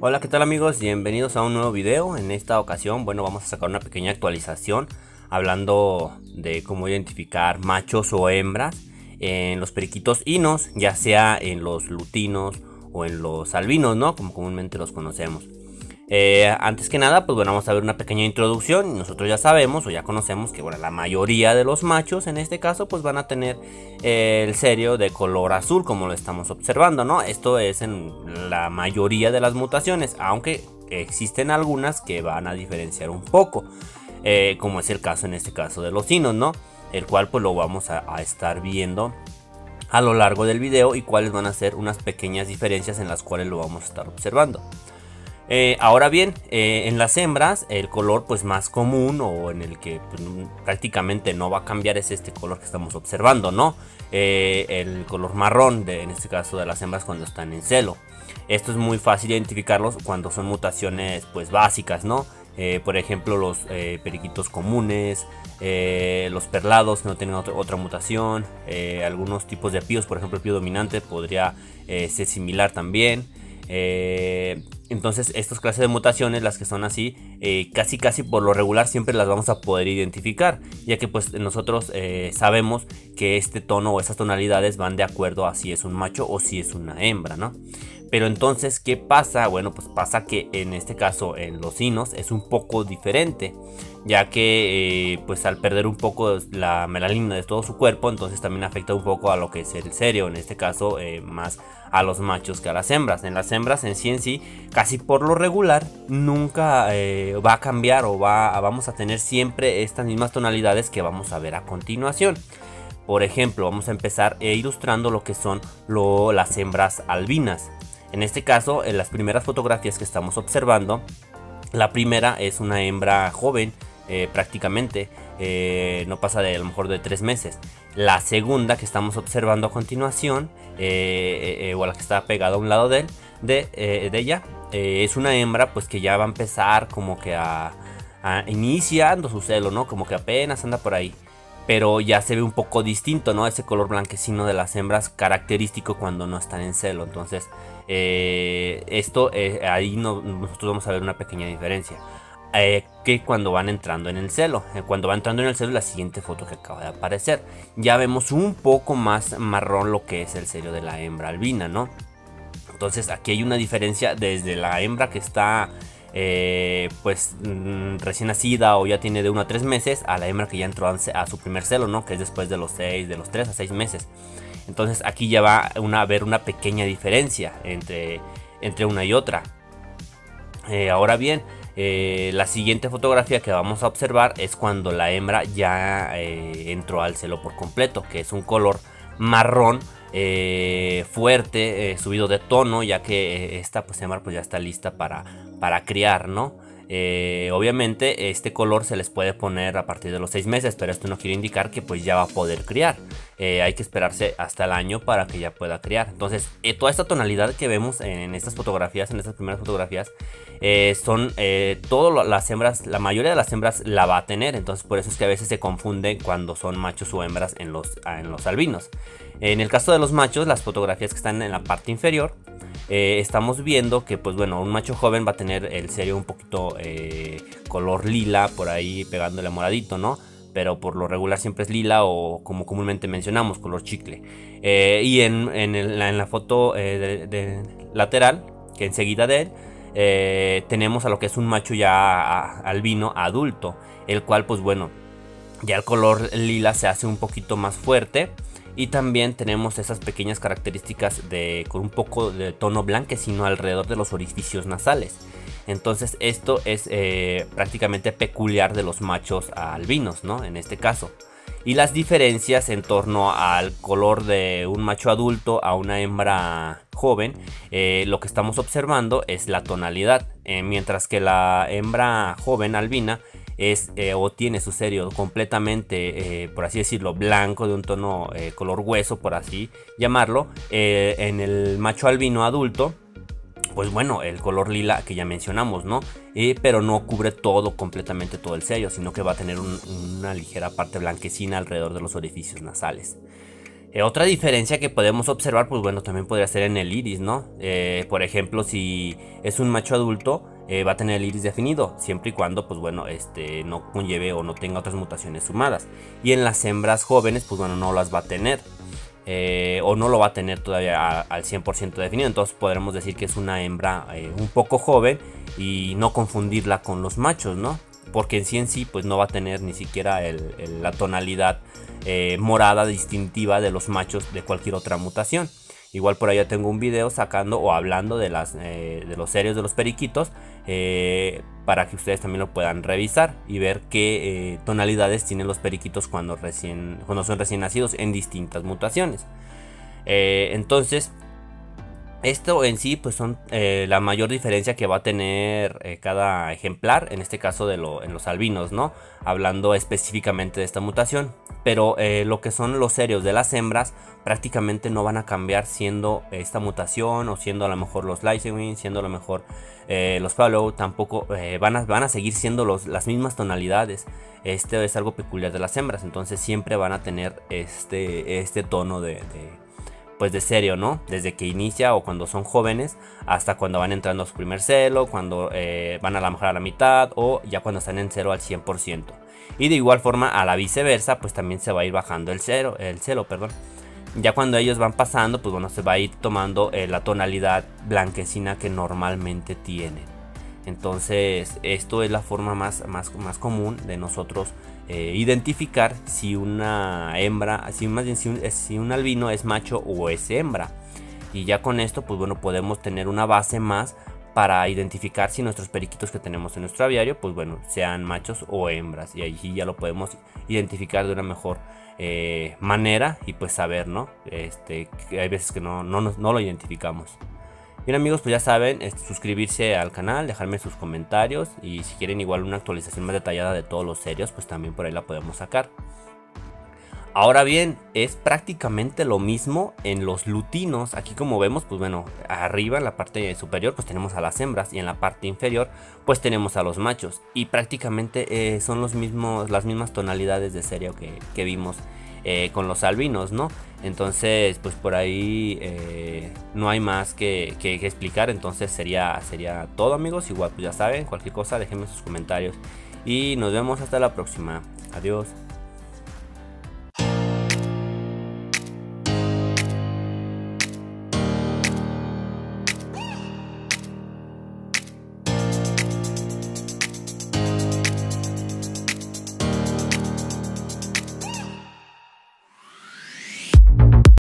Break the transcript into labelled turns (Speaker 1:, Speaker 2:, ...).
Speaker 1: Hola, ¿qué tal amigos? Bienvenidos a un nuevo video. En esta ocasión, bueno, vamos a sacar una pequeña actualización hablando de cómo identificar machos o hembras en los periquitos inos, ya sea en los lutinos o en los albinos, ¿no? Como comúnmente los conocemos. Eh, antes que nada, pues bueno, vamos a ver una pequeña introducción. Nosotros ya sabemos o ya conocemos que bueno, la mayoría de los machos en este caso pues van a tener eh, el serio de color azul como lo estamos observando, ¿no? Esto es en la mayoría de las mutaciones, aunque existen algunas que van a diferenciar un poco, eh, como es el caso en este caso de los sinos, ¿no? El cual pues lo vamos a, a estar viendo a lo largo del video y cuáles van a ser unas pequeñas diferencias en las cuales lo vamos a estar observando. Eh, ahora bien, eh, en las hembras el color pues más común o en el que pues, prácticamente no va a cambiar es este color que estamos observando, ¿no? Eh, el color marrón, en este caso de las hembras cuando están en celo. Esto es muy fácil identificarlos cuando son mutaciones pues básicas, ¿no? por ejemplo los periquitos comunes, los perlados que no tienen otra, mutación, algunos tipos de píos, por ejemplo el pío dominante podría ser similar también. Eh, entonces estas clases de mutaciones, las que son así, eh, casi casi por lo regular siempre las vamos a poder identificar, ya que pues nosotros eh, sabemos que este tono o esas tonalidades van de acuerdo a si es un macho o si es una hembra, ¿no? Pero entonces, ¿qué pasa? Bueno, pues pasa que en este caso en los sinos es un poco diferente, ya que eh, pues al perder un poco la melanina de todo su cuerpo, entonces también afecta un poco a lo que es el serio, en este caso eh, más a los machos que a las hembras. En las hembras en sí en sí, casi por lo regular, nunca eh, va a cambiar o va, vamos a tener siempre estas mismas tonalidades que vamos a ver a continuación. Por ejemplo, vamos a empezar ilustrando lo que son las hembras albinas. En este caso, en las primeras fotografías que estamos observando, la primera es una hembra joven, eh, prácticamente, eh, no pasa de a lo mejor de tres meses. La segunda que estamos observando a continuación, eh, o la que está pegada a un lado de, de, ella, es una hembra pues que ya va a empezar como que a, a iniciando su celo, ¿no? Como que apenas anda por ahí pero ya se ve un poco distinto, ¿no? Ese color blanquecino de las hembras característico cuando no están en celo. Entonces, eh, esto eh, ahí nosotros vamos a ver una pequeña diferencia. Eh, que cuando van entrando en el celo. cuando va entrando en el celo, la siguiente foto que acaba de aparecer. Ya vemos un poco más marrón lo que es el celo de la hembra albina, ¿no? Entonces aquí hay una diferencia desde la hembra que está eh, pues mm, recién nacida o ya tiene de 1 a 3 meses a la hembra que ya entró a, su primer celo, ¿no? Que es después de los 6, de los 3 a 6 meses. Entonces aquí ya va a haber una pequeña diferencia entre, entre una y otra. Eh, ahora bien, eh, la siguiente fotografía que vamos a observar es cuando la hembra ya entró al celo por completo, que es un color marrón fuerte, subido de tono, ya que esta pues, pues ya está lista para, para criar, ¿no? obviamente este color se les puede poner a partir de los 6 meses, pero esto no quiere indicar que pues ya va a poder criar. Hay que esperarse hasta el año para que ya pueda criar. Entonces, toda esta tonalidad que vemos en estas fotografías, en estas primeras fotografías, son todas las hembras, la mayoría de las hembras la va a tener. Entonces, por eso es que a veces se confunde cuando son machos o hembras en los, en los albinos. En el caso de los machos, las fotografías que están en la parte inferior, eh, estamos viendo que pues bueno, un macho joven va a tener el serio un poquito eh, color lila, por ahí pegándole moradito, ¿no? Pero por lo regular siempre es lila o como comúnmente mencionamos, color chicle. Eh, y en, la, foto de, lateral, que enseguida de él, tenemos a lo que es un macho ya albino adulto, el cual pues bueno, ya el color lila se hace un poquito más fuerte y también tenemos esas pequeñas características de con un poco de tono blanquecino alrededor de los orificios nasales. Entonces esto es eh, prácticamente peculiar de los machos albinos, ¿no? En este caso. Y las diferencias en torno al color de un macho adulto a una hembra joven, eh, lo que estamos observando es la tonalidad. Eh, mientras que la hembra joven albina es o tiene su serio completamente, por así decirlo, blanco de un tono color hueso, por así llamarlo, en el macho albino adulto, pues bueno, el color lila que ya mencionamos, ¿no? pero no cubre todo, completamente todo el sello, sino que va a tener una ligera parte blanquecina alrededor de los orificios nasales. Eh, otra diferencia que podemos observar, pues bueno, también podría ser en el iris, ¿no? Eh, por ejemplo, si es un macho adulto, eh, va a tener el iris definido, siempre y cuando, pues bueno, este, no conlleve o no tenga otras mutaciones sumadas. Y en las hembras jóvenes, pues bueno, no las va a tener. O no lo va a tener todavía al 100% definido. Entonces podremos decir que es una hembra un poco joven y no confundirla con los machos, ¿no? Porque en sí en sí, pues no va a tener ni siquiera la tonalidad eh, morada distintiva de los machos de cualquier otra mutación. Igual por allá tengo un video sacando o hablando de, las, eh, de los serios de los periquitos eh, para que ustedes también lo puedan revisar y ver qué tonalidades tienen los periquitos cuando, recién, cuando son recién nacidos en distintas mutaciones. entonces, esto en sí, pues son eh, la mayor diferencia que va a tener eh, cada ejemplar, en este caso de en los albinos, ¿no? Hablando específicamente de esta mutación. Pero eh, lo que son los serios de las hembras prácticamente no van a cambiar siendo esta mutación o siendo a lo mejor los Lysewin, siendo a lo mejor los Follow, tampoco van, a, van a seguir siendo los, las mismas tonalidades. Este es algo peculiar de las hembras, entonces siempre van a tener este, este tono de pues de serio, ¿no? Desde que inicia o cuando son jóvenes hasta cuando van entrando a su primer celo, cuando eh, van a la mejor a la mitad o ya cuando están en cero al 100%. Y de igual forma a la viceversa, pues también se va a ir bajando el cero, el celo, perdón. Ya cuando ellos van pasando, pues bueno, se va a ir tomando eh, la tonalidad blanquecina que normalmente tienen. Entonces, esto es la forma más, más, más común de nosotros eh, identificar si una hembra, si más bien si un, albino es macho o es hembra. Y ya con esto, pues bueno, podemos tener una base más para identificar si nuestros periquitos que tenemos en nuestro aviario, pues bueno, sean machos o hembras. Y ahí ya lo podemos identificar de una mejor eh, manera y pues saber, ¿no? Este, hay veces que no, no, no lo identificamos. Bien amigos, pues ya saben, suscribirse al canal, dejarme sus comentarios y si quieren igual una actualización más detallada de todos los serios, pues también por ahí la podemos sacar. Ahora bien, es prácticamente lo mismo en los lutinos. Aquí como vemos, pues bueno, arriba en la parte superior pues tenemos a las hembras y en la parte inferior pues tenemos a los machos. Y prácticamente eh, son los mismos, las mismas tonalidades de serio que, vimos eh, con los albinos, ¿no? Entonces, pues por ahí eh, no hay más que, que, explicar. Entonces sería, sería todo, amigos. Igual, pues ya saben, cualquier cosa, déjenme sus comentarios. Y nos vemos hasta la próxima. Adiós.